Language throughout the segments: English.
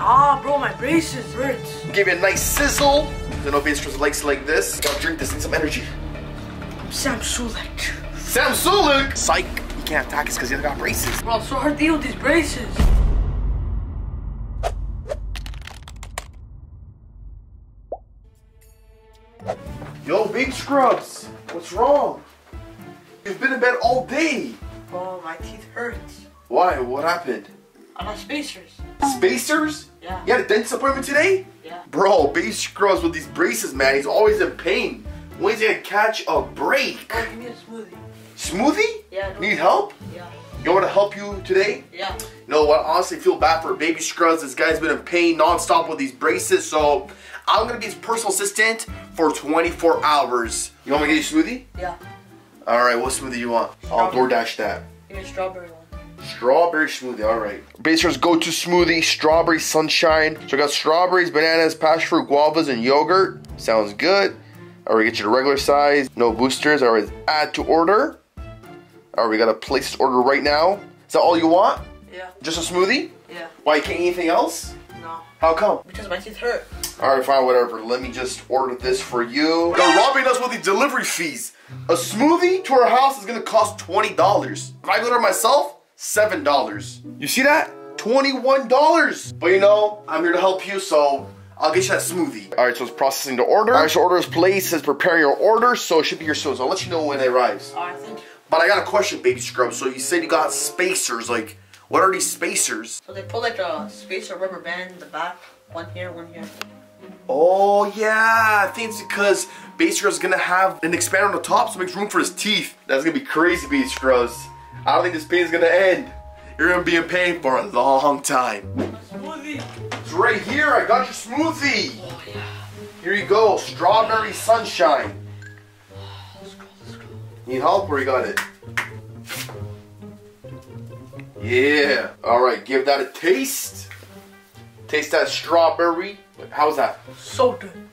Ah, bro, my braces hurt. Give you a nice sizzle. I know Baby Scrubs likes like this. Gotta drink this, need some energy. I'm Sam Sulek. Sam Sulek! Psych, you can't attack us because you got braces. Bro, it's so hard to deal with these braces. Yo, Big Scrubs, what's wrong? You've been in bed all day. Oh, my teeth hurt. Why? What happened? I got spacers. Spacers? Yeah. You had a dentist appointment today? Yeah. Bro, Big Scrubs with these braces, man, he's always in pain. When's he gonna catch a break? Oh, me a smoothie. Smoothie? Yeah. no- Need help? Yeah. You want to help you today? Yeah. You know what? Honestly, feel bad for Baby Scrubs. This guy's been in pain nonstop with these braces, so I'm gonna be his personal assistant for 24 hours. You want me to get you a smoothie? Yeah. All right, what smoothie you want? I'll Strawberry. DoorDash that. Give me a strawberry one. Strawberry smoothie, all right. Baser's go-to smoothie, strawberry sunshine. So I got strawberries, bananas, passion fruit, guavas, and yogurt. Sounds good. All right, get you the regular size, no boosters. All right, add to order. All right, we gotta place this order right now. Is that all you want? Yeah. Just a smoothie? Yeah. Why, you can't eat anything else? No. How come? Because my teeth hurt. All right, fine, whatever. Let me just order this for you. They're robbing us with the delivery fees. A smoothie to our house is gonna cost $20. If I go there myself, $7. You see that? $21. But you know, I'm here to help you, so I'll get you that smoothie. All right, so it's processing the order. All right, so order is placed, says prepare your order, so it should be here soon. So I'll let you know when it arrives. Alright, thank you. But I got a question, Baby Scrub. So you said you got spacers, like, what are these spacers? So they put like a spacer rubber band in the back. One here, one here. Oh yeah, I think it's because Baby Scrub's is gonna have an expander on the top, so it makes room for his teeth. That's gonna be crazy, Baby Scrubs. I don't think this pain's gonna end. You're gonna be in pain for a long time. Smoothie. It's right here. I got your smoothie. Oh yeah. Here you go, strawberry sunshine. Let's go, let's go. Need help or you got it? Yeah. All right, give that a taste. Taste that strawberry. How's that? So good.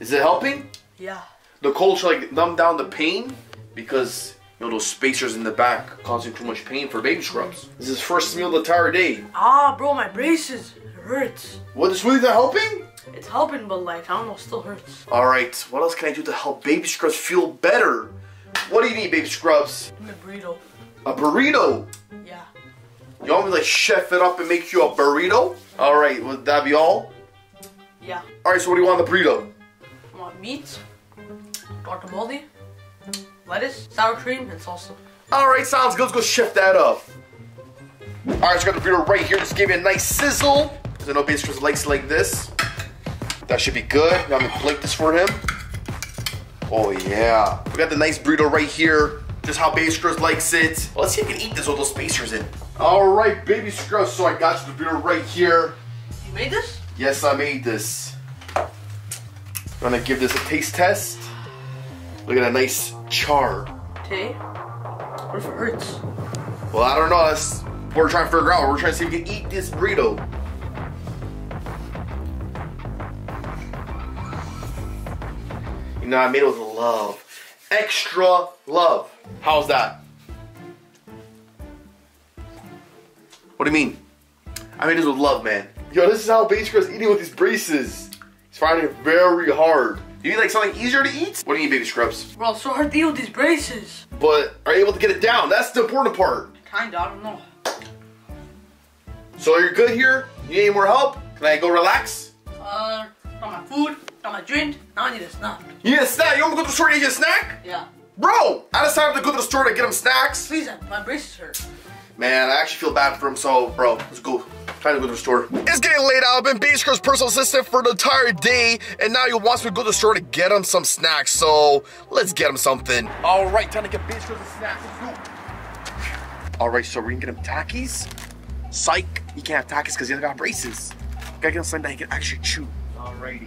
Is it helping? Yeah. The cold should like numb down the pain because you know those spacers in the back causing too much pain for baby scrubs. This is his first meal of the entire day. Ah, bro, my braces hurts. What the smoothie not helping? It's helping, but like, I don't know, still hurts. All right, what else can I do to help baby scrubs feel better? What do you need, baby scrubs? Give me a burrito. A burrito. Yeah. You want me to like chef it up and make you a burrito? All right, would that be all? Yeah. All right, so what do you want in the burrito? I want meat, guacamole, lettuce, sour cream, and salsa. All right, sounds good. Let's go shift that up. All right, so I got the burrito right here. Just give it a nice sizzle. Because I know Baby Scrubs likes like this. That should be good. Now I'm gonna plate this for him. Oh yeah. We got the nice burrito right here. Just how Baby Scrubs likes it. Well, let's see if I can eat this with those spacers in. All right, Baby Scrubs. So I got you the burrito right here. You made this? Yes, I made this. I'm gonna give this a taste test. Look at that nice char. Okay. What if it hurts? Well, I don't know. That's what we're trying to figure out. We're trying to see if we can eat this burrito. You know, I made it with love. Extra love. How's that? What do you mean? I made this with love, man. Yo, this is how Baby is eating with these braces. He's finding it very hard. You need like something easier to eat? What do you need, Baby Scrubs? Bro, so hard to deal with these braces. But are you able to get it down? That's the important part. Kinda, I don't know. So you're good here? You need any more help? Can I go relax? Uh, got my food, got my drink, now I need a snack. You need a snack? You want to go to the store and get a snack? Yeah. Bro, I decided to go to the store to get him snacks. Please, uh, my braces hurt. Man, I actually feel bad for him, so bro, let's go. Time to go to the store. It's getting late. I've been Baby Scrub's personal assistant for the entire day, and now he wants me to go to the store to get him some snacks. So let's get him something. All right, time to get Baby Scrubs a snack. Let's go. All right, so we're gonna get him Takis. Psych, he can't have Takis because he has got braces. Gotta get him something that he can actually chew. Alrighty.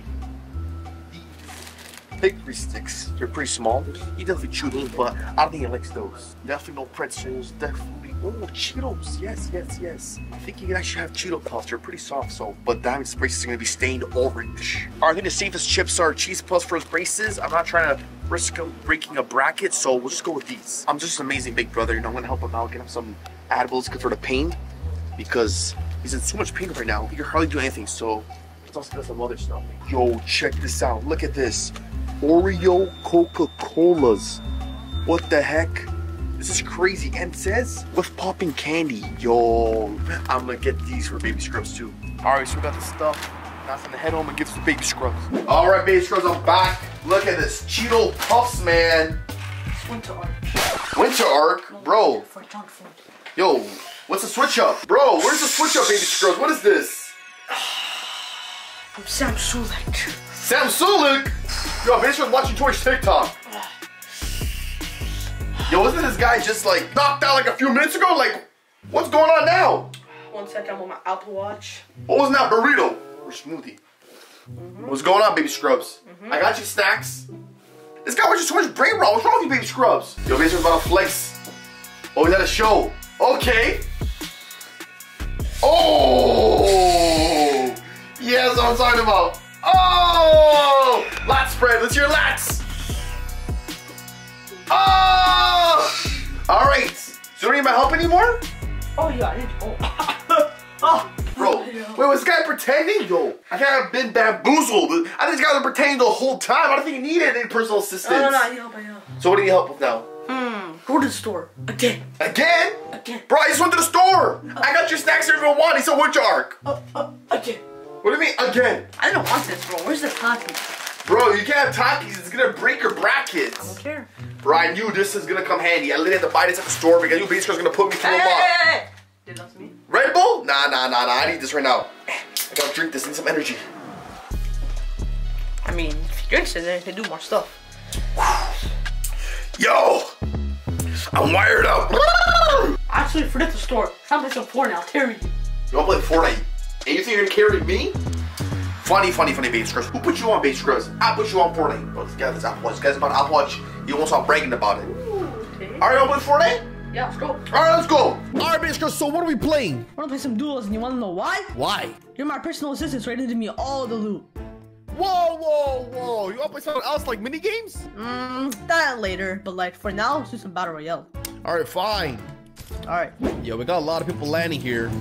Hickory sticks. They're pretty small. He definitely chew those, but I don't think he likes those. Definitely no pretzels. Definitely. Oh, Cheetos. Yes, yes, yes. I think he can actually have Cheeto puffs. They're pretty soft, so. But Diamond's braces are gonna be stained orange. I think the safest chips are Cheese Plus for his braces. I'm not trying to risk breaking a bracket, so we'll just go with these. I'm just an amazing big brother. You know, I'm gonna help him out, get him some edibles for the pain, because He's in so much pain right now. He can hardly do anything, so let's also get some other stuff. Yo, check this out. Look at this. Oreo Coca-Colas. What the heck? This is crazy. And it says with popping candy. Yo, I'm gonna get these for baby scrubs too. Alright, so we got the stuff. Now it's gonna head home and get some baby scrubs. Alright, baby scrubs, I'm back. Look at this. Cheeto Puffs, man. It's Winter arc. Winter Arc? Bro, For junk food. yo, what's the switch up? Bro, where's the switch up, baby scrubs? What is this? I'm Sam Sulek. Sam Sulek? Yo, baby scrubs watching Twitch TikTok. Yo, wasn't this guy just like knocked out like a few minutes ago? Like, what's going on now? One second, I'm on my Apple Watch. What was that burrito or smoothie? Mm-hmm. What's going on, baby scrubs? Mm-hmm. I got you snacks. This guy watches too much brain rot. What's wrong with you, baby scrubs? Yo, baby scrubs about to flex. Oh, he's at a show. Okay. Oh, yeah, what I'm talking about. Oh. Let's hear lats. Oh, all right. So you don't need my help anymore? Oh yeah, I need. Oh. oh. Bro, wait, was this guy pretending? Yo, I think I've been bamboozled. I think this guy was pretending the whole time. I don't think he needed any personal assistance. No, no, no, I need help, I need help. So what do you need help with now? Hmm. Go to the store. Again. Again? Again. Bro, I just went to the store. I got your snacks everyone want. He said, what's your arc? Uh, uh, again. What do you mean, again? I don't want this, bro. Where's the coffee? Bro, you can't have Takis. It's gonna break your I don't brackets. care. Bro, I knew this is gonna come handy. I literally had to buy this at the store because you basically gonna put me through Hey, a hey, lot. hey, hey. Dude, that's me. Red Bull? Nah, nah, nah, nah. I need this right now. I gotta drink this. I need some energy. I mean, if he drinks it, then he can do more stuff. Yo! I'm wired up. I actually, forget the store. Time to some porn. I'll carry you. You wanna play Fortnite? And you think you're gonna carry me? Funny, funny, funny base scrubs. Who put you on base scrubs? I put you on Fortnite. Bro, this guy has Apple Watch. This guy's about Apple Watch. You won't stop bragging about it. Okay. Alright, you wanna play Fortnite? Yeah, let's go. Alright, let's go. Alright, base scrubs, so what are we playing? I wanna play some duels, and you wanna know why? Why? You're my personal assistant, so you to give me all the loot. Whoa, whoa, whoa. You wanna play something else like mini games? Mmm, that later. But like for now, let's do some battle royale. Alright, fine. All right. Yo, we got a lot of people landing here.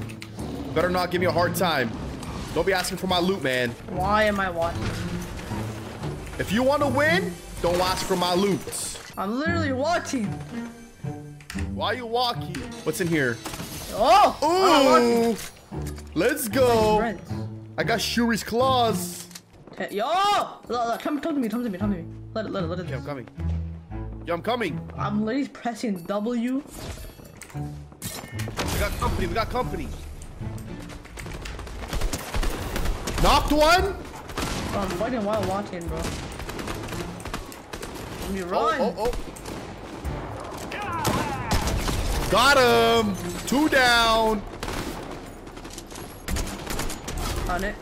Better not give me a hard time. Don't be asking for my loot, man. Why am I watching? If you want to win, don't ask for my loot. I'm literally watching. Why are you walking? What's in here? Oh! I'm. Ooh! Let's go. I got Shuri's claws. Yo! Look, look, come, come to me, come to me, come to me. Let it, let it, let it. Okay, I'm coming. Yo, I'm coming. I'm literally pressing W. We got company. We got company. Knocked one. Bro, I'm fighting while watching, bro. Let me run. Oh, oh, oh. Got him. Two down. On it.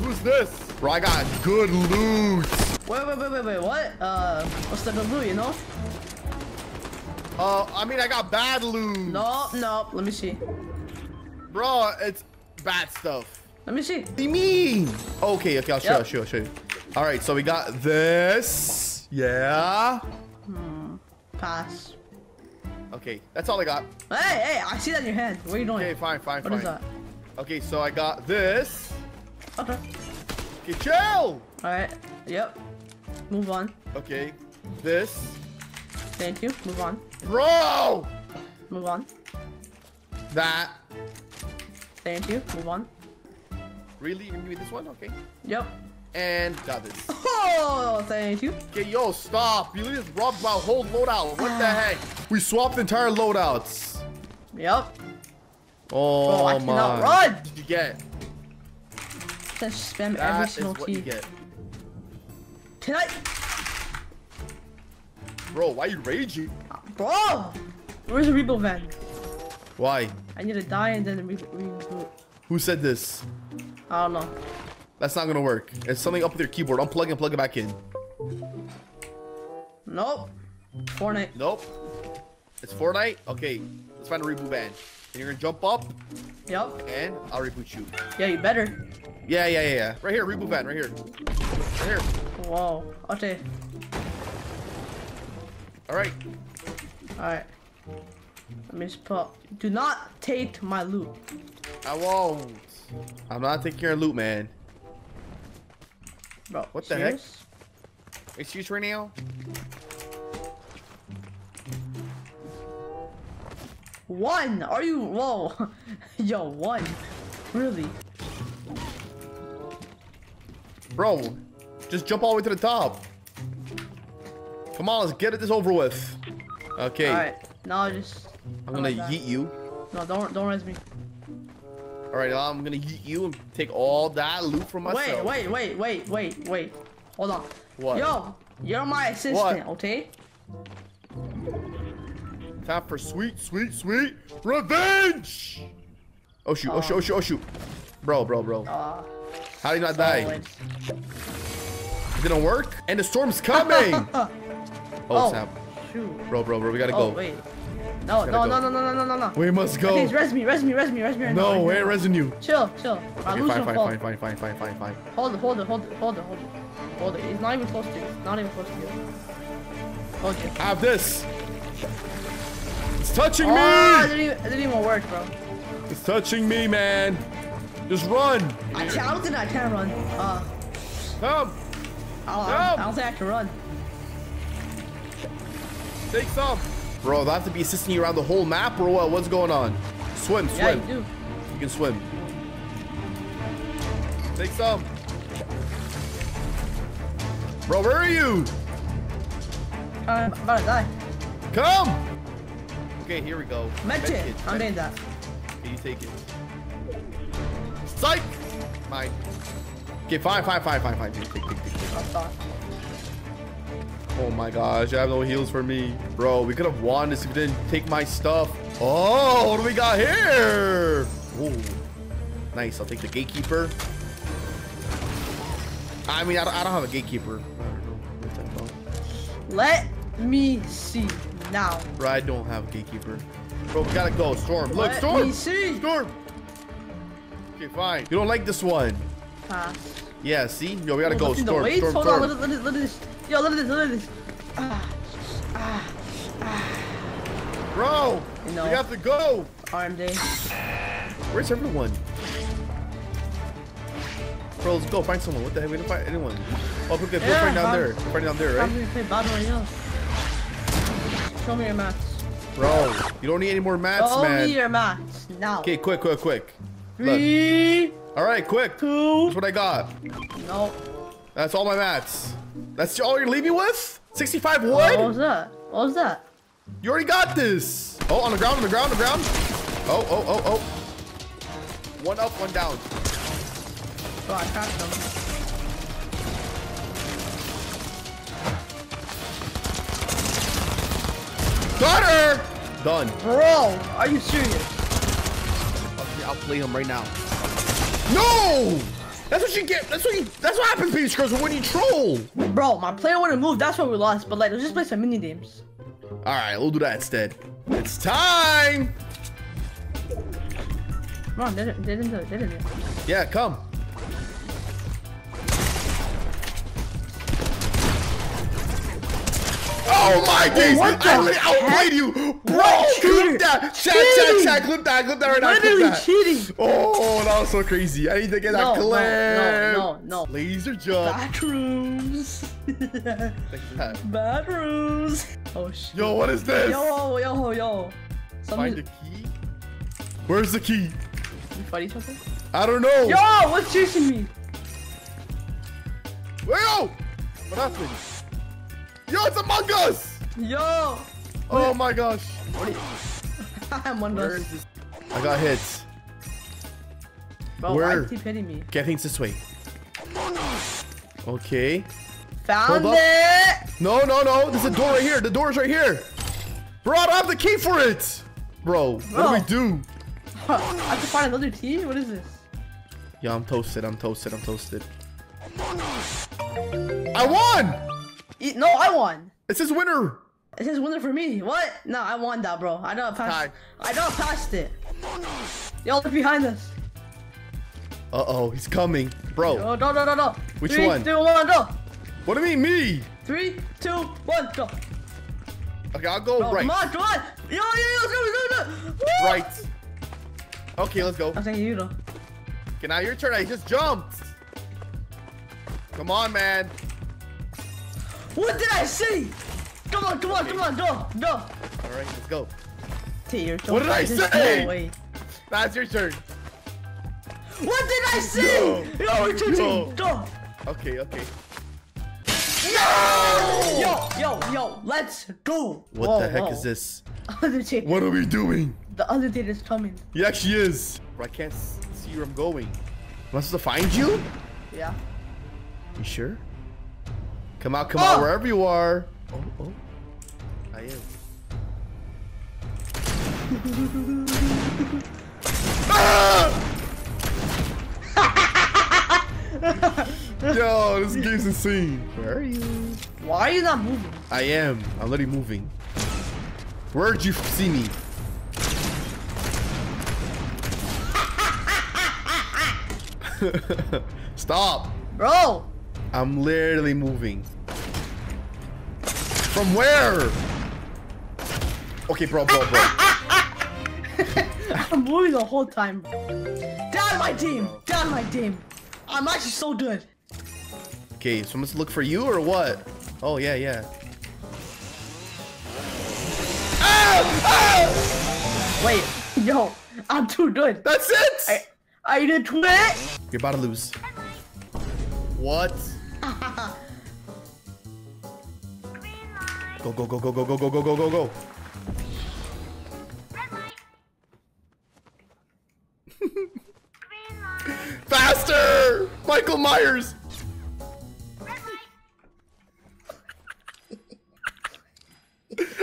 Who's this? Bro, I got good loot. Wait, wait, wait, wait, wait, what? Uh, what's the good loot? you know? Uh, I mean, I got bad loot. No, no, let me see. Bro, it's bad stuff. Let me see. What do you mean? Okay, okay, I'll show you, Yep. I'll show you, I'll show you. All right, so we got this. Yeah. Hmm. Pass. Okay, that's all I got. Hey, hey, I see that in your hand. What are you doing? Okay, fine, fine, What fine. is that? Okay, so I got this. Okay. Okay, chill. Alright. Yep. Move on. Okay, this. Thank you. Move on. Bro! Move on. That. Thank you. Move on. Really? You gonna give me this one? Okay. Yep. And got this. Oh, thank you. Okay, yo, stop. You just robbed my whole loadout. What the heck? We swapped entire loadouts. Yep. Oh, Bro, I my. cannot run. What did you get? Just spam every That is single what key. you get. Can I? Bro, why are you raging? Bro! Where's the rebuild van? Why? I need to die and then re reboot. Who said this? I don't know. That's not gonna work. It's something up with your keyboard. Unplug and plug it back in. Nope. Fortnite. Nope. It's Fortnite? Okay, let's find a reboot van. And you're gonna jump up, Yep. and I'll reboot you. Yeah, you better. Yeah, yeah, yeah, yeah. Right here, reboot van, right here. Right here. Whoa. Okay. Alright. Alright. Let me just put. Do not take my loot. I won't. I'm not taking your loot, man. Bro, What the heck? Excuse me now? One! Are you. Whoa. Yo, one. Really? Bro, just jump all the way to the top. Come on, let's get it this over with. Okay, Alright, now just. I'm gonna yeet you. No, don't don't res me. All right, I'm gonna yeet you and take all that loot from myself. Wait, wait, wait, wait, wait, wait. Hold on. What? Yo, you're my assistant, okay? Time for sweet, sweet, sweet revenge. Oh shoot! Oh shoot! Oh shoot! Oh shoot! Bro, bro, bro. Uh, How did you not die? It didn't work, and the storm's coming. oh, Oh, snap! shoot. Bro, bro, bro, we gotta Oh, go. wait. No, no, Gotta no, no, no, no, no, no, no. We must go. Please, res me, res me, res me, res me. right now, no, right wait, now. resin you. Chill, chill. I Okay, lose fine, fine, fine, fine, fine, fine, fine, fine. Hold it, hold it, hold it, hold it, hold it. Hold it. It's not even close to you. It's not even close to you. Hold you. Have this. It's touching Oh, it me. didn't, even, it didn't even work, bro. It's touching me, man. Just run. I can't, I don't think I can run. Uh, Come, I, I, No. I don't think I can run. take some. Bro, do I have to be assisting you around the whole map or what? What's going on? Swim, swim. Yeah, swim. you do. You can swim. Take some. Bro, where are you? Um, I'm about to die. Come. Okay, here we go. Medkit. Medkit. I'm doing that. Okay, you take it. Psych! Mine. Okay, fine, fine, fine, fine, fine. Take, take, take, take, take. I'll stop. Oh my gosh, I have no heals for me. Bro, we could have won this if you didn't take my stuff. Oh, what do we got here? Whoa. Nice, I'll take the gatekeeper. I mean, I don't, I don't have a gatekeeper. I don't know. Let me see now. Bro, I don't have a gatekeeper. Bro, we gotta go. Storm. Look, Let Storm. me see. Storm. Okay, fine. You don't like this one. Pass. Yeah, see? Yo, we gotta Oh, go. at Storm, storm, Hold on, look at, look, at, look at this. Yo, look at this, look at this. Ah, Bro, You know. we have to go. RMD. Where's everyone? Bro, let's go find someone. What the heck? We didn't find anyone. Oh, okay, we're Yeah, fighting down I'm- there. We're fighting down there, right? I'm gonna play Battle Royale. Show me your mats. Bro, you don't need any more mats, Show me man. your mats now. Okay, quick, quick, quick. Look. Three, All right, quick. two. That's what I got. No. That's all my mats. That's all you're leaving with? 65 wood? What was that? What was that? You already got this. Oh, on the ground, on the ground, on the ground. Oh, oh, oh, oh. One up, one down. Bro, I crashed them. Got her! Done. Bro, are you serious? I'll play him right now. No! That's what you get. That's what you. That's what happens, Peach Girls, when you troll. Bro, my player wouldn't move. That's why we lost. But like, let's just play some mini games. All right, we'll do that instead. It's time. Come on, didn't it. Didn't it. Yeah, come. Oh my days! what I literally outplayed you, bro. Cheater. Clip that, chat, chat, Cheating. chat. Clip that, clip that right now. Literally that. cheating. Oh, that was so crazy. I need to get that No, clip. no, no, no, no. Laser jump. Bathrooms. Bathrooms. Oh shit. Yo, what is this? Yo, yo, yo. Find the key. Where's the key? You fight each other? I don't know. Yo, what's chasing me? Yo! What happened? Yo, it's Among Us! Yo. Oh my gosh. I'm one of Where those. is this? I got hits. Bro, Where? why you keep hitting me? Okay, I think it's this way. Okay. Found it. No, no, no. There's a door right here. The door's right here. Bro, I don't have the key for it. Bro, what do we do? I have to find another key? What is this? Yeah, I'm toasted. I'm toasted. I'm toasted. I won! No, I won. It says winner. It says winner for me. What? No, I won that, bro. I passed. Tie. I I passed it. Yo, look behind us. Uh-oh, he's coming. Bro, Yo, no, no, no, no. Which Three, one? two, one, go. what do you mean me? Three, two, one, go. Okay, I'll go Bro, right. Come on, come on. Yo, yo, yo, let's go, go. Right. Okay, let's go. I'm saying you though. Okay, now your turn. I just jumped. Come on, man. What did I see? Come on, come on, come on, go, go. All right, let's go. What did I say? That's your turn. What did I see? Go. Yo, we're two Go. team. Go. Okay, okay. Yo, yo, yo, let's go. What Whoa, the heck whoa. is this? Other team. What are we doing? The other team is coming. He actually is. Bro, I can't see where I'm going. Am I supposed to find you? Yeah. You sure? Come out, come Oh! out, wherever you are. Oh, oh. I am. Ah! Yo, this game's insane. Where are you? Why are you not moving? I am. I'm literally moving. Where'd you see me? Stop. Bro. I'm literally moving. From where? Okay, bro, bro, bro. I'm moving the whole time. Down my team. Down my team. I'm actually so good. Okay, so I'm supposed to look for you or what? Oh, yeah, yeah. Wait. Yo. I'm too good. That's it! I, I did twit. You're about to lose. What? Go, go, go, go, go, go, go, go, go, go, go. Faster! Michael Myers!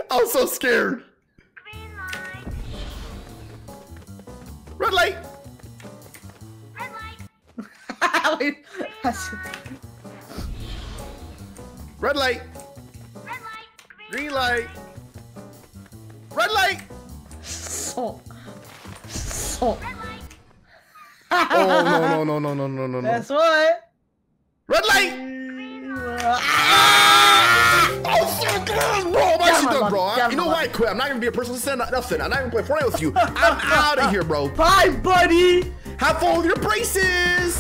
I'm so scared. Green light! Red light! so. So. Oh no no no no no no no no! That's what. Red light! Ah! Oh so good, bro! I'm Get actually done, bro. get You know love. what? I quit. I'm not gonna be a personal assistant. Nothing. I'm not gonna play Fortnite with you. I'm out of here, bro. Bye, buddy. Have fun with your braces.